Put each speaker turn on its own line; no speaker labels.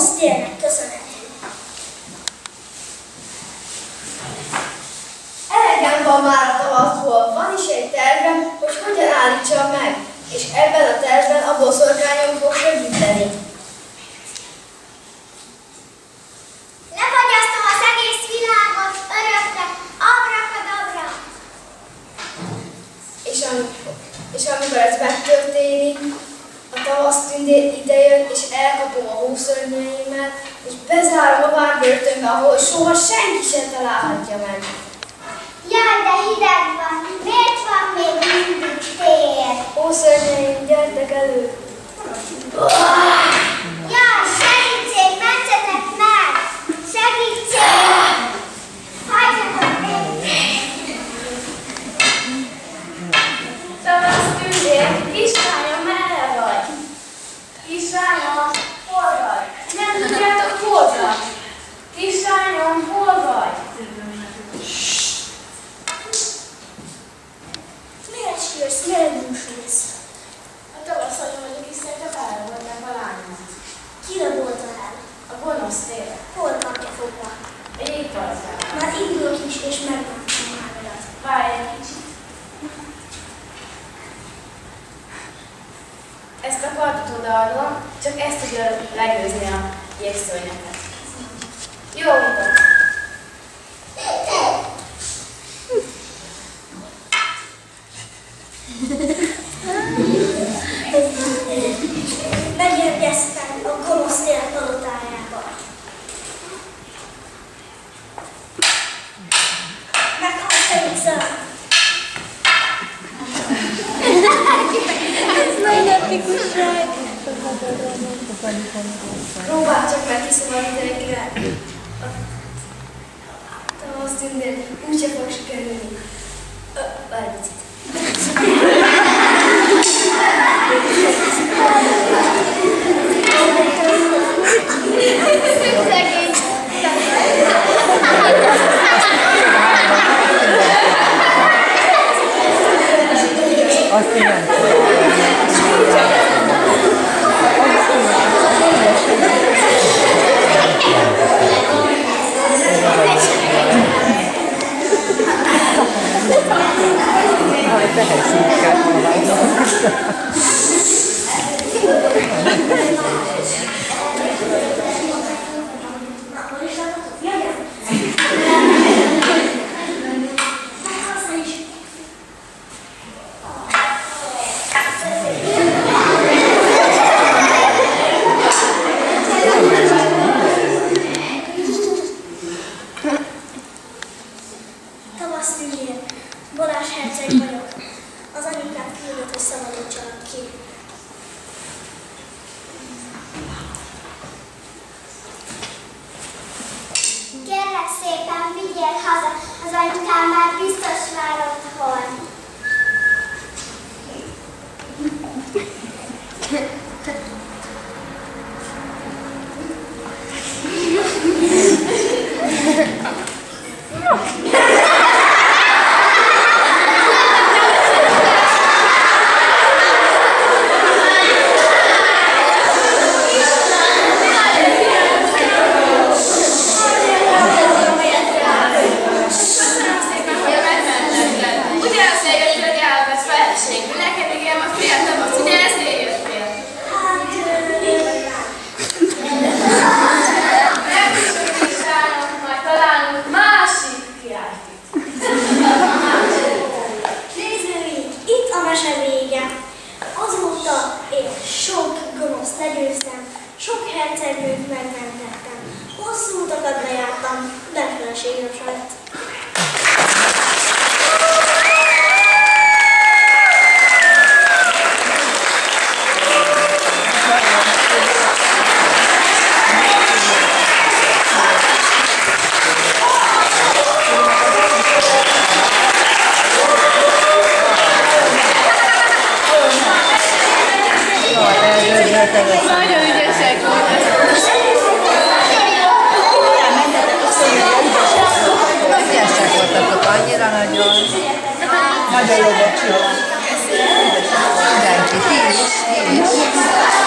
20 térnek köszönhető.
Elegem van már a tavaszból, van is egy tervem, hogy hogyan állítsam meg, és ebben a tervben a boszorkányon fog segíteni.
Lefagyasztom az egész világot örökre, abrakadabra!
És, am és amikor ez meg tavasz tündér idejön, és elkapom a hószörnyeimmel, és bezárom a várbörtönbe, ahol soha senki sem találhatja meg.
Jaj, de hideg van, miért van még mindig tér?
Hószörnyeim, gyertek elő!
Jaj, segítség, mentsetek meg! Segítség! Hagyjatok még!
Tavasz tündér, vagy? Kislányom, hol vagy? Nem tudjátok, hol vagy? Kislányom, hol vagy?
Miért sírsz, miért búsulsz?
A tavasz anya vagyok, és szerintem elrabolták a lányomat.
Kire volt el?
A gonosz tér.
Hol kapja fogva?
Egy étvarzán.
Már indulok is, és megmondtam már veled.
Várj egy kicsit. Ezt a kardot odaadom, csak ezt tudja legyőzni a jégszörnyeket. Jó utat!
Megérkeztem a gonosz tér palotájába. Meghalsz, Elisa!
Próbál csak meg kiszabadítani rá. Tavasz tündér, úgyse fog sikerülni. Ö, Várj egy picit. Szegény.
Azt nem
Tavasz tündér, Balázs herceg vagyok. Az anyukám küldött, hogy szabadítsanak ki. Kérlek szépen, vigyél haza, az anyukám már biztos vár otthon. Én sok gonoszt legyőztem, sok hercegnőt megmentettem. Hosszú utakat lejártam, de feleségem se
Yes.